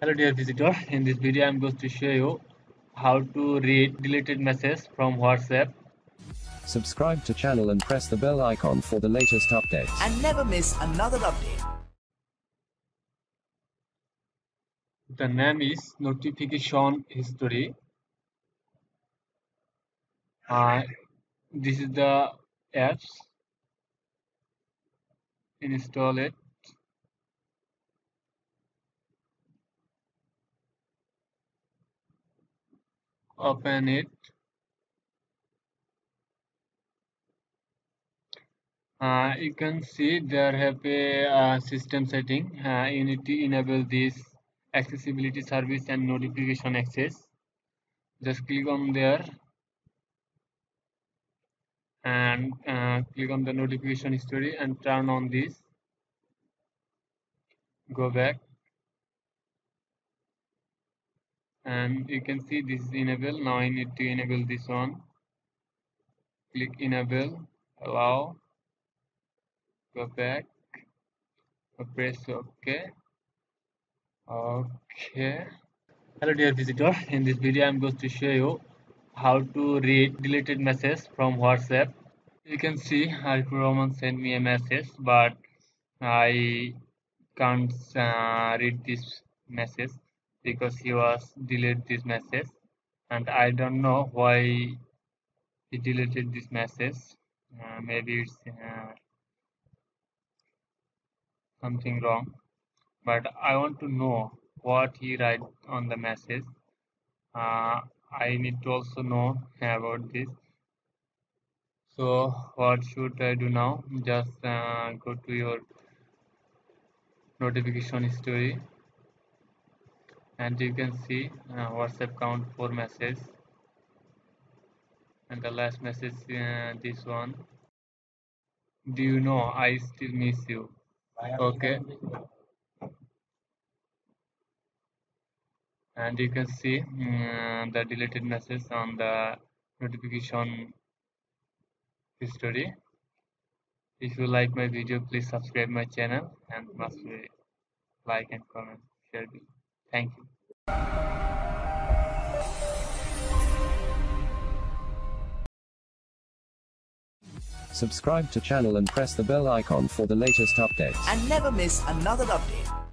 Hello dear visitor, in this video I am going to show you how to read deleted message from WhatsApp. Subscribe to channel and press the bell icon for the latest updates. and never miss another update. The name is notification history. Uh, this is the apps. Install it. Open it. Uh, you can see there have a uh, system setting. Uh, you need to enable this accessibility service and notification access. Just click on there and uh, click on the notification history and turn on this. Go back and you can see this is enable. Now I need to enable this one. Click enable, allow. Go back. Press ok. Okay hello dear visitor. In this video i'm going to show you how to read deleted message from whatsapp. You can see Arif Roman sent me a message but i can't uh, read this message because he was deleted this message. And i don't know why he deleted this message. Uh, maybe it's uh, something wrong. But i want to know what he write on the message. Uh, i need to also know about this. So what should i do now? Just uh, go to your notification history and you can see uh, whatsapp count for messages. And the last message uh, this one. Do you know i still miss you? Okay. And you can see mm, the deleted message on the notification history. If you like my video please subscribe my channel and must like and comment share it thank you Subscribe to channel and press the bell icon for the latest updates. and never miss another update.